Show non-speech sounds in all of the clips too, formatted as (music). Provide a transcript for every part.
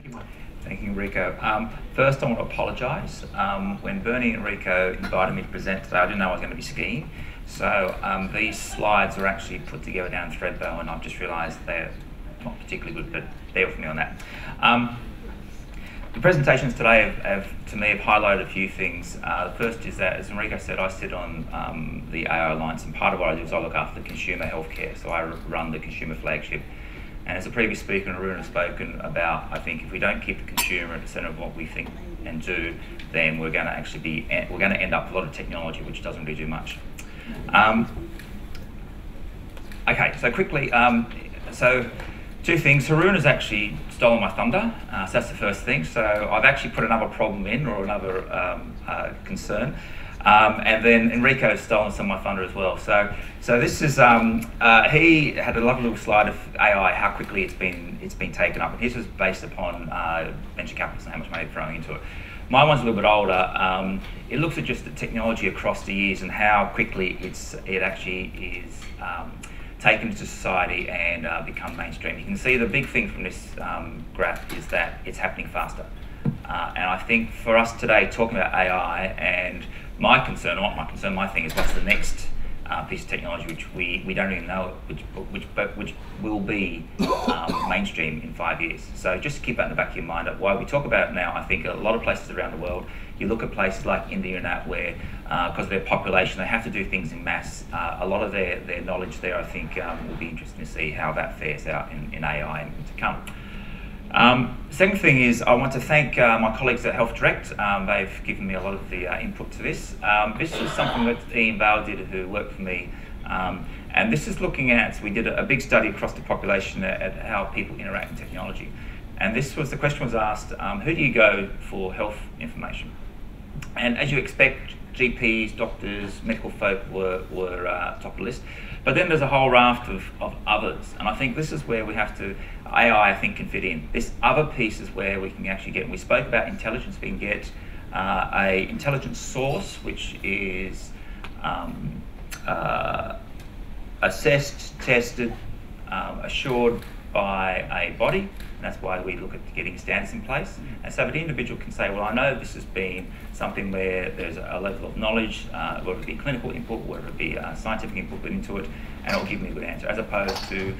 Thank you, Mike. Thank you, Enrico. Um, first, I want to apologise. Um, when Bernie and Enrico invited me to present today, I didn't know I was going to be skiing. So um, these slides were actually put together down Thredbo, and I've just realised they're not particularly good, but bear with me on that. Um, the presentations today have, have, to me, have highlighted a few things. Uh, the first is that, as Enrico said, I sit on um, the AI Alliance, and part of what I do is I look after the consumer healthcare. So I run the consumer flagship. And as a previous speaker, Arun has spoken about, I think if we don't keep the consumer at the centre of what we think and do, then we're going to actually be, we're going to end up with a lot of technology which doesn't really do much. Um, okay, so quickly, um, so two things. Haroon has actually stolen my thunder, uh, so that's the first thing. So I've actually put another problem in or another um, uh, concern. Um, and then Enrico has stolen some of my thunder as well. So, so this is um, uh, he had a lovely little slide of AI, how quickly it's been it's been taken up, and his was based upon uh, venture capitalists and how much money they're throwing into it. My one's a little bit older. Um, it looks at just the technology across the years and how quickly it's it actually is um, taken into society and uh, become mainstream. You can see the big thing from this um, graph is that it's happening faster. Uh, and I think for us today, talking about AI and my concern, not my concern, my thing is what's the next uh, piece of technology which we, we don't even know which which but which will be um, (coughs) mainstream in five years. So just keep that in the back of your mind. While we talk about it now, I think a lot of places around the world, you look at places like India and that where because uh, of their population, they have to do things in mass. Uh, a lot of their, their knowledge there, I think, um, will be interesting to see how that fares out in, in AI to come. Um, second thing is I want to thank uh, my colleagues at Health Direct. Um, they've given me a lot of the uh, input to this. Um, this is something that Ian Bale did who worked for me. Um, and this is looking at, we did a, a big study across the population at, at, how people interact with technology. And this was, the question was asked, um, who do you go for health information? And as you expect, GPs, doctors, medical folk were, were uh, top of the list. But then there's a whole raft of, of others. And I think this is where we have to, AI I think can fit in. This other piece is where we can actually get, we spoke about intelligence, we can get uh, a intelligence source, which is um, uh, assessed, tested, um, assured by a body, and that's why we look at getting standards in place. And so the individual can say, well, I know this has been something where there's a level of knowledge, uh, whether it be clinical input, whether it be uh, scientific input put into it, and it'll give me a good answer, as opposed to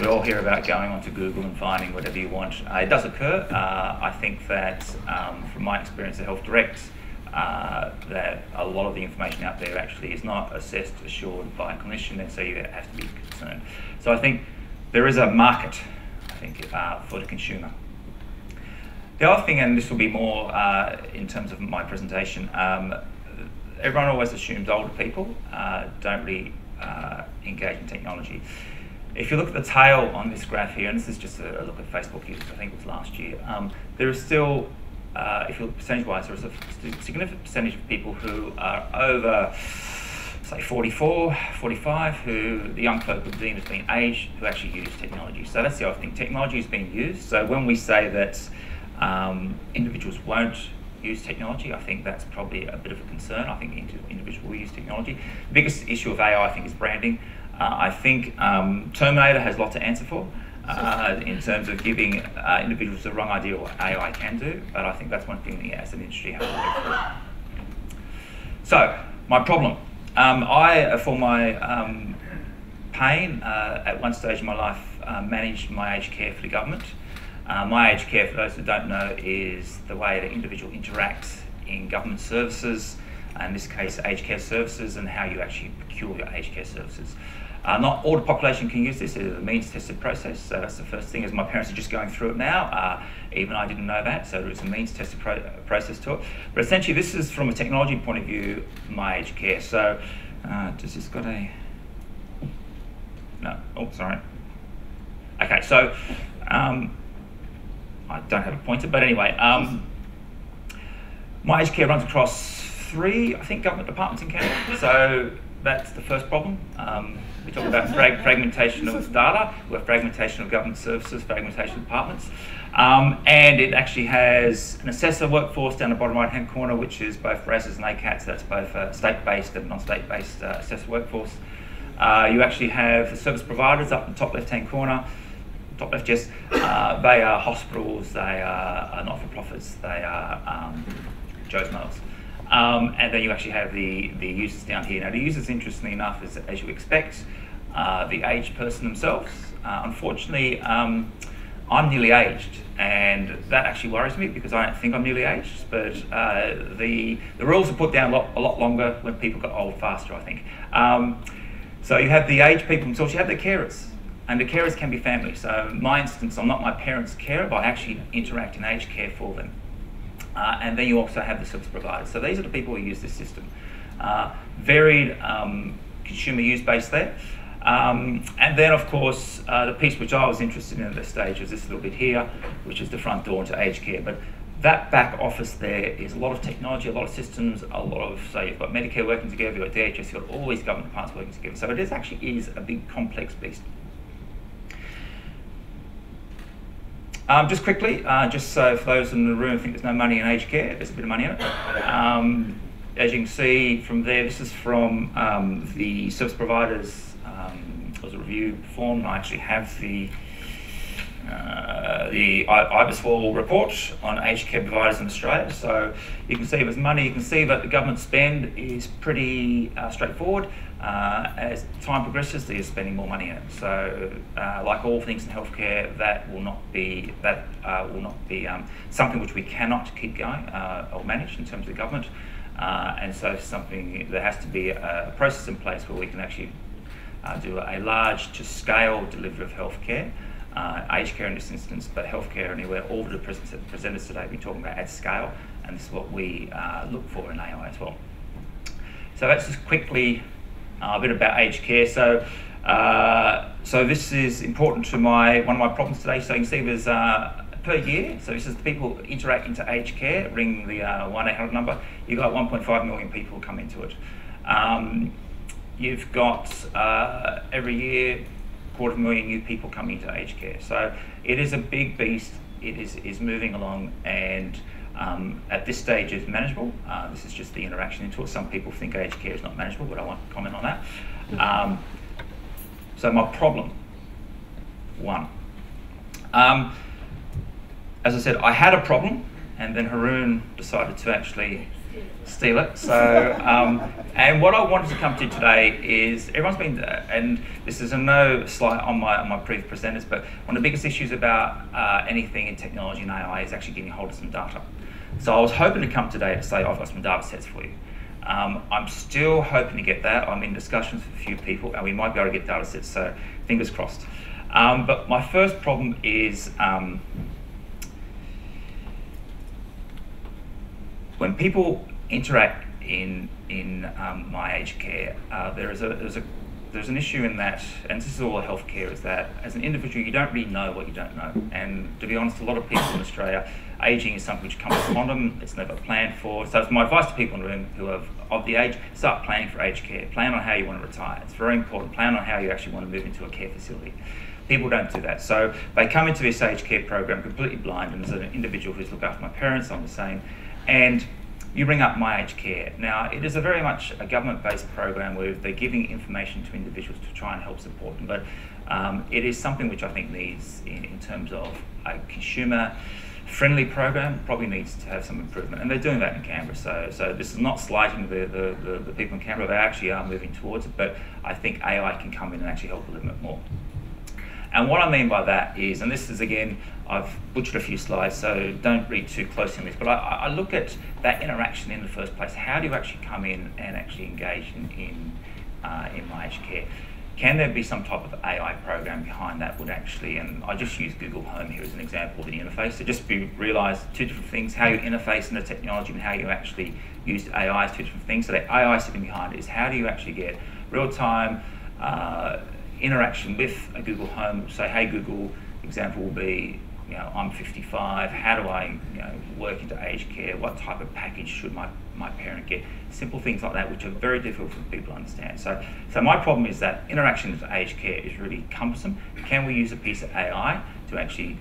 we all hear about going onto Google and finding whatever you want. Uh, it does occur. Uh, I think that um, from my experience at Health Direct, uh, that a lot of the information out there actually is not assessed, assured by a clinician, and so you have to be concerned. So I think there is a market, I think, uh, for the consumer. The other thing, and this will be more uh, in terms of my presentation, um, everyone always assumes older people uh, don't really uh, engage in technology. If you look at the tail on this graph here, and this is just a, look at Facebook users, I think it was last year, um, there is still, uh, if you look percentage-wise, there is a significant percentage of people who are over say 44, 45, who the young folk would deem as being aged, who actually use technology. So that's the other thing. Technology is being used. So when we say that um, individuals won't use technology, I think that's probably a bit of a concern. I think individuals will use technology. The biggest issue of AI, I think, is branding. Uh, I think um, Terminator has a lot to answer for. Uh, in terms of giving uh, individuals the wrong idea of what AI can do, but I think that's one thing we as an industry have to work through. So, my problem. Um, I, uh, for my um, pain, uh, at one stage in my life, uh, managed my aged care for the government. Uh, my aged care, for those who don't know, is the way that individual interacts in government services, in this case, aged care services, and how you actually procure your aged care services. Uh, not all the population can use this. It is a means tested process. So that's the first thing. As my parents are just going through it now, uh, even I didn't know that. So is a means tested pro process to it. But essentially, this is from a technology point of view, my aged care. So uh, does this got a? No. Oh, sorry. Okay. So um, I don't have a pointer, but anyway, um, my aged care runs across three, I think, government departments in Canada. (laughs) So that's the first problem. Um, we talk about frag fragmentation of data, we have fragmentation of government services, fragmentation of departments. Um, and it actually has an assessor workforce down the bottom right hand corner, which is both RASs and ACATs, that's both uh, state based and non state based uh, assessor workforce. Uh, you actually have the service providers up in the top left hand corner. top left, yes, uh, they are hospitals, they are not-for-profits, they are um, Joe's Mails. Um, and then you actually have the, the users down here. Now the users, interestingly enough, is as you expect, uh, the aged person themselves. Uh, unfortunately, um, I'm nearly aged, and that actually worries me because I don't think I'm nearly aged. But uh, the the rules are put down a lot, a lot longer when people get old faster. I think. Um, so you have the aged people themselves. You have the carers, and the carers can be family. So my instance, I'm not my parents' carer, but I actually interact in aged care for them. Uh, and then you also have the service providers. So these are the people who use this system. Uh, varied um, consumer use base there. Um, and then, of course, uh, the piece which I was interested in at this stage is this little bit here, which is the front door into aged care. But that back office there is a lot of technology, a lot of systems, a lot of, so you've got Medicare working together, you've got DHS, you've got all these government departments working together. So it is actually is a big complex beast. Um, just quickly, uh, just so for those in the room think there's no money in aged care, there's a bit of money in it. Um, as you can see from there, this is from um, the service providers um, was a review performed. I actually have the uh, the IBISWorld report on aged care providers in Australia. So you can see there's money, you can see that the government spend is pretty uh, straightforward. Uh, as time progresses, they're spending more money on it. So, uh, like all things in healthcare, that will not be that uh, will not be um, something which we cannot keep going uh, or manage in terms of the government. and so, something there has to be a process in place where we can actually uh, do a large to scale delivery of healthcare, uh, aged care in this instance, but healthcare anywhere. All the presenters today have been talking about at scale, and this is what we uh, look for in AI as well. So that's just quickly uh, a bit about aged care. So, uh, so this is important to my one of my problems today. So you can see there's uh, per year. So this is the people interacting to aged care, ring the one eight hundred number. You've got 1.5 million people come into it. Um, you've got uh, every year quarter of a million new people coming to aged care. So it is a big beast. It is, is moving along and um, at this stage is manageable. Uh, this is just the interaction into it. Some people think aged care is not manageable, but I won't comment on that. Um, so my problem, one. Um, as I said, I had a problem and then Haroon decided to actually steal it. So, um, and what I wanted to come to today is everyone's been, uh, and this is a no slight on my on my previous presenters, but one of the biggest issues about uh, anything in technology and AI is actually getting hold of some data. So I was hoping to come today to say I've got some data sets for you. Um, I'm still hoping to get that. I'm in discussions with a few people, and we might be able to get data sets. So fingers crossed. Um, but my first problem is. Um, when people interact in in um, my aged care, uh, there is a there's a there's an issue in that, and this is all healthcare, is that as an individual you don't really know what you don't know. And to be honest, a lot of people in Australia, aging is something which comes upon them. It's never planned for. So it's my advice to people in the room who are of the age, start planning for aged care. Plan on how you want to retire. It's very important. Plan on how you actually want to move into a care facility. People don't do that. So they come into this aged care program completely blind, and as an individual who's looked after my parents, I'm the same. And you bring up My Aged Care. Now, it is a very much a government-based program where they're giving information to individuals to try and help support them, but um, it is something which I think needs, in, in terms of a consumer-friendly program, probably needs to have some improvement, and they're doing that in Canberra. So, so this is not slighting the, the, the, the people in Canberra; they actually are moving towards it. But I think AI can come in and actually help a little bit more. And what I mean by that is, and this is again, I've butchered a few slides, so don't read too closely on this, but I, I look at that interaction in the first place. How do you actually come in and actually engage in, in, uh, in my aged care? Can there be some type of AI program behind that would actually, and I just use Google Home here as an example of the interface, so just be realize two different things, how you interface in the technology and how you actually use AI is two different things. So the AI sitting behind it is how do you actually get real-time uh, interaction with a Google Home, say, hey Google, example will be, you know, I'm 55, how do I, you know, work into aged care, what type of package should my, my parent get? Simple things like that, which are very difficult for people to understand. So, so my problem is that interaction with aged care is really cumbersome. Can we use a piece of AI to actually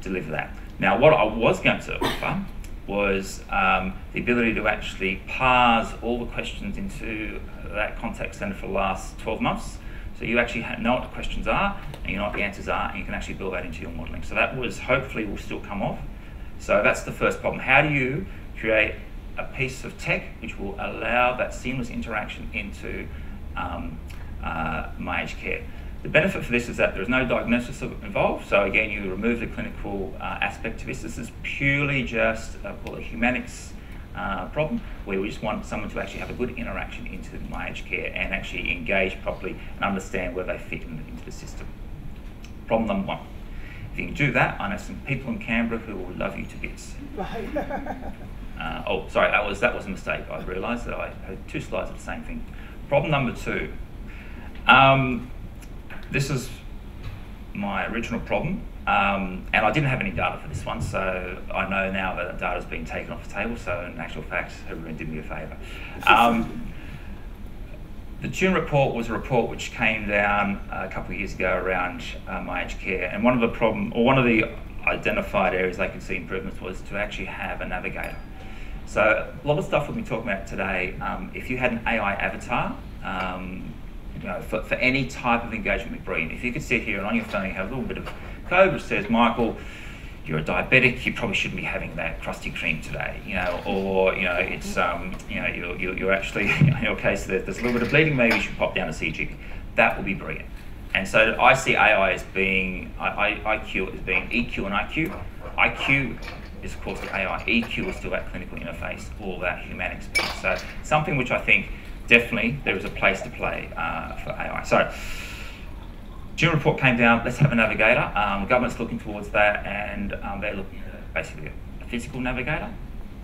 deliver that? Now, what I was going to offer was um, the ability to actually parse all the questions into that contact center for the last 12 months So you actually know what the questions are, and you know what the answers are, and you can actually build that into your modelling. So that was hopefully will still come off. So that's the first problem. How do you create a piece of tech which will allow that seamless interaction into um, uh, my aged care? The benefit for this is that there's no diagnosis involved. So again, you remove the clinical uh, aspect to this. This is purely just uh, call it humanics uh, problem where we just want someone to actually have a good interaction into my aged care and actually engage properly and understand where they fit in, into the system. Problem number one. If you can do that, I know some people in Canberra who will love you to bits. Uh, oh, sorry, that was that was a mistake. I realised that I had two slides of the same thing. Problem number two. Um, this is my original problem, um, and I didn't have any data for this one, so I know now that data's been taken off the table, so in actual fact, everyone did me a favour. Um, the Tune report was a report which came down a couple of years ago around uh, my aged care, and one of the problem, or one of the identified areas they could see improvements was to actually have a navigator. So a lot of stuff we'll be talking about today, um, if you had an AI avatar, um, you know, for, for any type of engagement with Brilliant. If you could sit here and on your phone you have a little bit of code which says, Michael, you're a diabetic, you probably shouldn't be having that Krispy Kreme today, you know, or, you know, it's, um, you know, you're, you're, you're actually, (laughs) in your case, there's a little bit of bleeding, maybe you should pop down to CG. That will be brilliant. And so I see AI as being, I, I, IQ as being EQ and IQ. IQ is of course the AI, EQ is still that clinical interface, all that humanics. So something which I think definitely there is a place to play uh, for AI. So, Tune report came down, let's have a navigator. Um, government's looking towards that and um, they're looking at basically a physical navigator.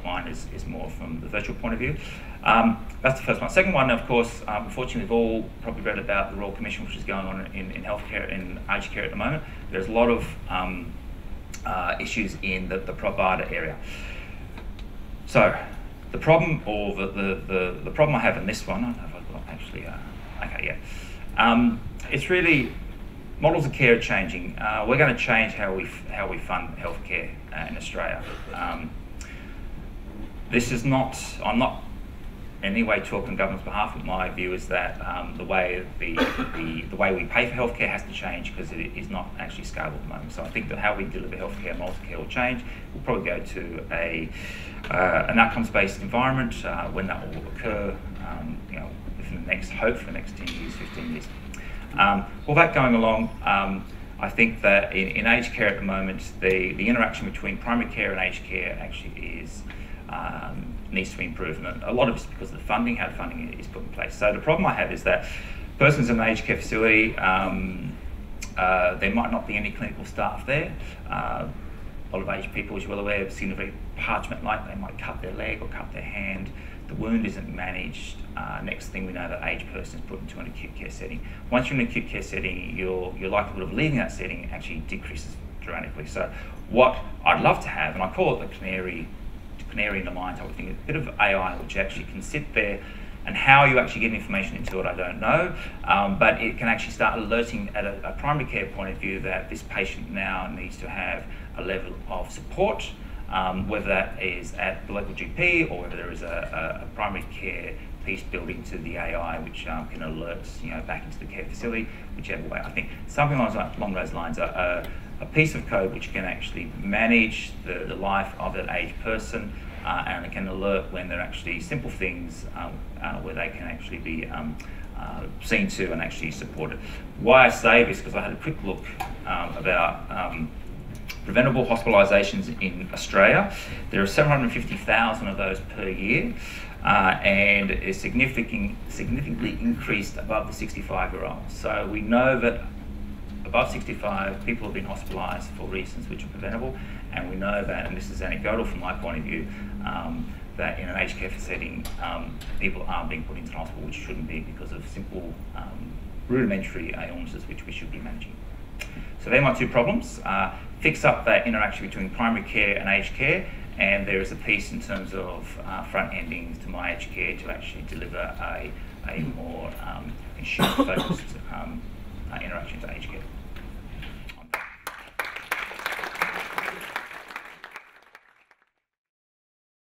Mine is, is more from the virtual point of view. Um, that's the first one. Second one, of course, um, unfortunately, we've all probably read about the Royal Commission, which is going on in, in healthcare, in aged care at the moment. There's a lot of um, uh, issues in the, the provider area. So, the problem, or the, the, the, the, problem I have in this one, I don't know if I've got actually, uh, okay, yeah. Um, it's really, models of care are changing. Uh, we're going to change how we, how we fund healthcare uh, in Australia. Um, this is not, I'm not in any talk on government's behalf, but my view is that um, the way the, the, the way we pay for healthcare has to change because it is not actually scalable at the moment. So I think that how we deliver healthcare, multi-care will change. We'll probably go to a uh, an outcomes-based environment uh, when that will occur. Um, you know, within the next hope for the next 10 years, 15 years. Um, all that going along. Um, I think that in, in, aged care at the moment, the, the interaction between primary care and aged care actually is um, needs to be improved. And a lot of it's because of the funding, how the funding is put in place. So the problem I have is that persons in an aged care facility, um, uh, there might not be any clinical staff there. Uh, a lot of aged people, as you're well aware, have seen a very parchment-like. They might cut their leg or cut their hand. The wound isn't managed. Uh, next thing we know, that aged person is put into an acute care setting. Once you're in an acute care setting, your, your likelihood of leaving that setting actually decreases dramatically. So what I'd love to have, and I call it the canary canary in the mind, type of thing. A bit of AI which actually can sit there and how you actually get information into it, I don't know. Um, but it can actually start alerting at a, a, primary care point of view that this patient now needs to have a level of support, um, whether that is at the local GP or whether there is a, a primary care piece built into the AI which um, can alert you know back into the care facility, whichever way. I think something along those lines. are a piece of code which can actually manage the, the life of an aged person uh, and it can alert when there are actually simple things um, uh, where they can actually be um, uh, seen to and actually supported. Why I say this because I had a quick look um, about um, preventable hospitalisations in Australia. There are 750,000 of those per year. Uh, and is significant, significantly increased above the 65 year old. So we know that above 65, people have been hospitalised for reasons which are preventable, and we know that, and this is anecdotal from my point of view, um, that in an aged care setting, um, people are being put into hospital which shouldn't be because of simple um, rudimentary illnesses which we should be managing. So they're my two problems. Uh, fix up that interaction between primary care and aged care, and there is a piece in terms of uh, front endings to my aged care to actually deliver a, a more um, focused um, uh, interaction to aged care.